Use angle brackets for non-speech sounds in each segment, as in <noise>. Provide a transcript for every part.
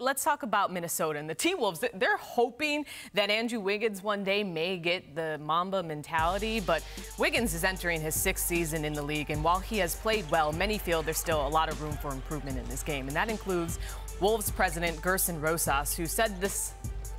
Let, us talk about Minnesota and the T Wolves. They're hoping that Andrew Wiggins one day may get the Mamba mentality, but Wiggins is entering his sixth season in the league, and while he has played well, many feel there's still a lot of room for improvement in this game, and that includes Wolves president Gersson Rosas, who said this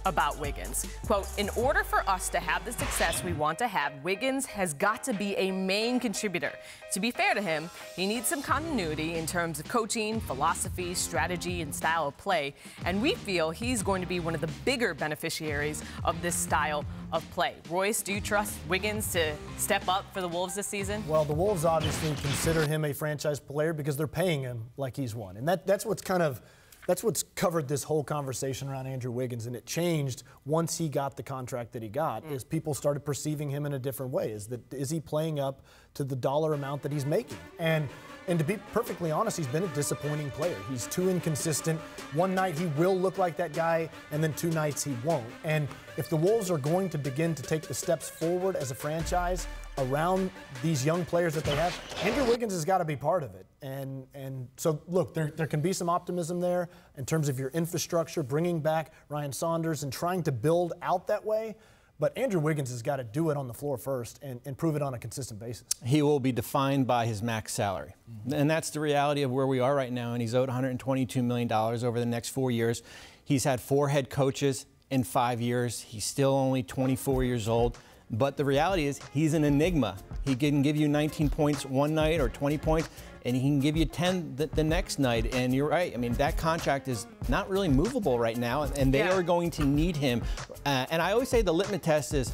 about Wiggins. Quote, in order for us to have the success we want to have, Wiggins has got to be a main contributor. To be fair to him, he needs some continuity in terms of coaching, philosophy, strategy, and style of play. And we feel he's going to be one of the bigger beneficiaries of this style of play. Royce, do you trust Wiggins to step up for the Wolves this season? Well, the Wolves obviously consider him a franchise player because they're paying him like he's one. And that, that's what's kind of – that's what's covered this whole conversation around Andrew Wiggins, and it changed once he got the contract that he got. Mm. Is people started perceiving him in a different way? Is that is he playing up to the dollar amount that he's making? And and to be perfectly honest, he's been a disappointing player. He's too inconsistent. One night he will look like that guy, and then two nights he won't. And if the Wolves are going to begin to take the steps forward as a franchise, around these young players that they have, Andrew Wiggins has got to be part of it. And and so look, there there can be some optimism there in terms of your infrastructure, bringing back Ryan Saunders and trying to build out that way. But Andrew Wiggins has got to do it on the floor first and, and prove it on a consistent basis. He will be defined by his max salary. Mm-hmm. And that's the reality of where we are right now. And he's owed $122 million over the next four years. He's had four head coaches in five years. He's still only 24 years old. But the reality is, he's an enigma. He can give you 19 points one night or 20 points, and he can give you 10 the, the next night. And you're right. I mean, that contract is not really movable right now, and they yeah. are going to need him. Uh, and I always say the litmus test is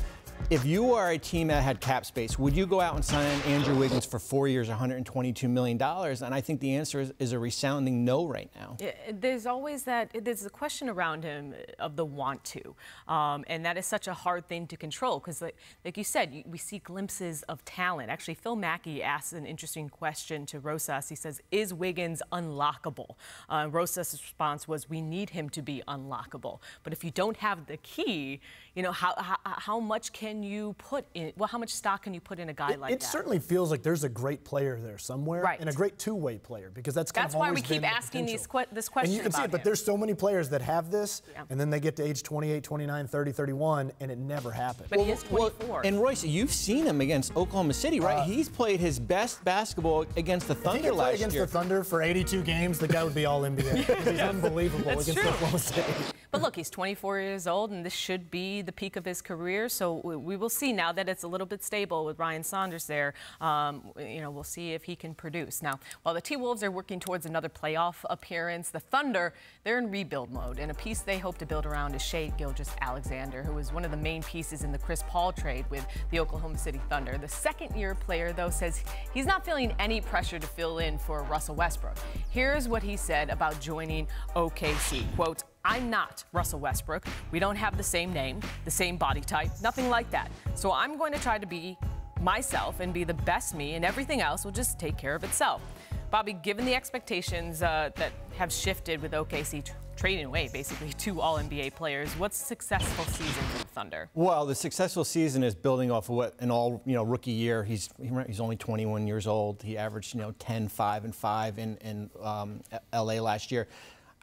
if you are a team that had cap space, would you go out and sign Andrew Wiggins for four years, $122 million? And I think the answer is, is a resounding no right now. There's always that, there's a question around him of the want to. Um, and that is such a hard thing to control because, like, like, you said, we see glimpses of talent. Actually, Phil Mackey asked an interesting question to Rosas. He says, Is Wiggins unlockable? Uh, Rosas' response was, We need him to be unlockable. But if you don't have the key, you know, how, how, how much can you put in, well, how much stock can you put in a guy it, like it that? It certainly feels like there's a great player there somewhere. Right. And a great two-way player because that's kind that's of why we keep asking these que this question And you can see it, but there's so many players that have this, yeah. and then they get to age 28, 29, 30, 31, and it never happens. But well, he is 24. Well, and Royce, you've seen him against Oklahoma City, right? Uh, He's played his best basketball against the Thunder last year. against the Thunder for 82 games, the guy would be all NBA. <laughs> He's unbelievable That's against true. Oklahoma City. But look, he's 24 years old, and this should be the peak of his career. So we will see now that it's a little bit stable with Ryan Saunders there. Um, you know, we'll see if he can produce. Now, while the T-Wolves are working towards another playoff appearance, the Thunder, they're in rebuild mode. And a piece they hope to build around is Shai Gilgeous-Alexander, who was one of the main pieces in the Chris Paul trade with the Oklahoma City Thunder. The second-year player, though, says he's not feeling any pressure to fill in for Russell Westbrook. Here's what he said about joining OKC. Quote, I'm not Russell Westbrook. We don't have the same name, the same body type, nothing like that. So I'm going to try to be myself and be the best me, and everything else will just take care of itself. Bobby, given the expectations uh, that have shifted with OKC trading away basically <laughs> two All NBA players, what's successful season for the Thunder? Well, the successful season is building off of what an all you know rookie year. He's he's only 21 years old. He averaged you know 10, 5, and 5 in in um, LA last year.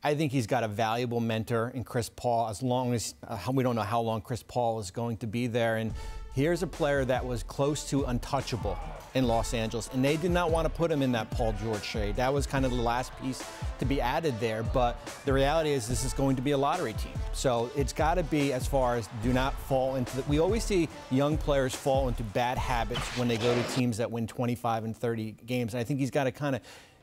I think he's got a valuable mentor in Chris Paul. As long as uh, we don't know how long Chris Paul is going to be there, and here's a player that was close to untouchable in Los Angeles, and they did not want to put him in that Paul George shade. That was kind of the last piece to be added there. But the reality is, this is going to be a lottery team. So it's got to be as far as do not fall into the. We always see young players fall into bad habits when they go to teams that win 25 and 30 games. And I think he's got to kind of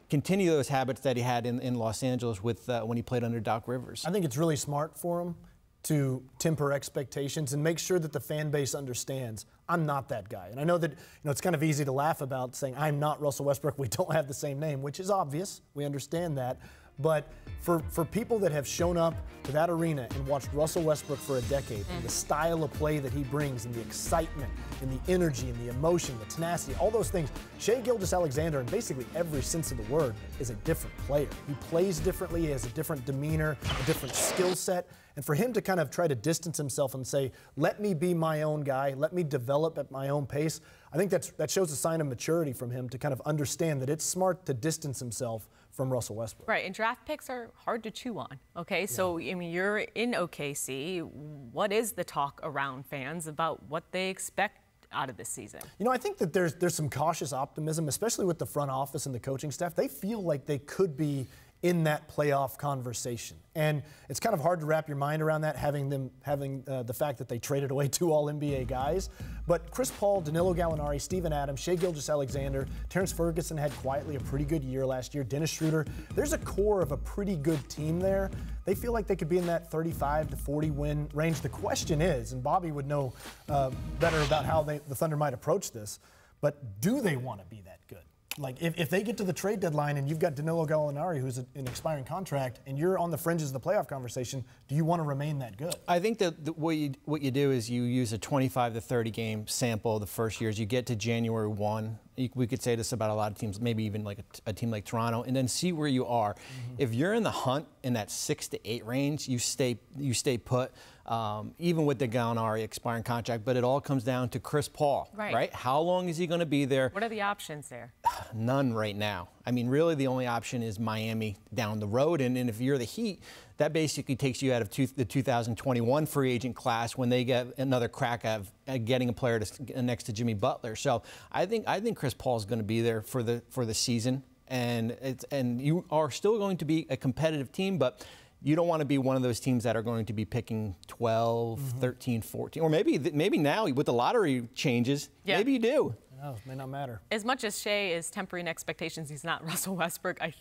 continue those habits that he had in, in Los Angeles with uh, when he played under Doc Rivers. I think it's really smart for him to temper expectations and make sure that the fan base understands I'm not that guy. And I know that you know it's kind of easy to laugh about saying I'm not Russell Westbrook. We don't have the same name, which is obvious. We understand that. But for, for people that have shown up to that arena and watched Russell Westbrook for a decade, mm. and the style of play that he brings, and the excitement, and the energy, and the emotion, the tenacity, all those things, Shai Gilgeous-Alexander, in basically every sense of the word, is a different player. He plays differently, he has a different demeanor, a different skill set. And for him to kind of try to distance himself and say, let me be my own guy, let me develop at my own pace, I think that's, that shows a sign of maturity from him to kind of understand that it's smart to distance himself from Russell Westbrook. Right, and draft picks are hard to chew on. Okay, so I mean, you're in OKC. What is the talk around fans about what they expect out of this season? You know, I think that there's there's some cautious optimism, especially with the front office and the coaching staff. They feel like they could be in that playoff conversation. And it's kind of hard to wrap your mind around that, having them having uh, the fact that they traded away <laughs> two All NBA guys. But Chris Paul, Danilo Gallinari, Steven Adams, Shai Gilgeous-Alexander, Terrence Ferguson had quietly a pretty good year last year. Dennis Schroeder. There's a core of a pretty good team there. They feel like they could be in that 35 to 40 win range. The question is, and Bobby would know uh, better about how they, the Thunder might approach this, but do they want to be that good? Like if, if they get to the trade deadline and you've got Danilo Gallinari, who's a, an expiring contract, and you're on the fringes of the playoff conversation, do you want to remain that good? I think that the, what you what you do is you use a 25 to 30 game sample the first years. You get to January one. We could say this about a lot of teams, maybe even like a, a team like Toronto, and then see where you are. Mm-hmm. If you're in the hunt in that six to eight range, you stay you stay put um, even with the Gallinari expiring contract. But it all comes down to Chris Paul, right? right? How long is he going to be there? What are the options there? None right now. I mean, really, the only option is Miami down the road. And, and if you're the Heat, that basically takes you out of two, the 2021 free agent class when they get another crack at, at getting a player to, next to Jimmy Butler. So I think I think Chris Paul is going to be there for the for the season, and it's and you are still going to be a competitive team, but you don't want to be one of those teams that are going to be picking 12, mm-hmm. 13, 14, or maybe maybe now with the lottery changes, yeah. maybe you do. No, it may not matter. As much as Shai is tempering expectations, he's not <laughs> Russell Westbrook. I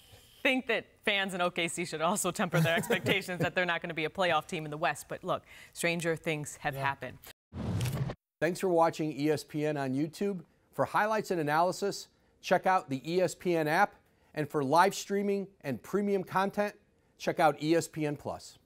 think that fans in OKC should also temper their expectations that they're not going to be a playoff team in the West. But look, stranger things have yeah. happened. Thanks for watching ESPN on YouTube. For highlights and analysis, check out the ESPN app. And for live streaming and premium content, check out ESPN Plus.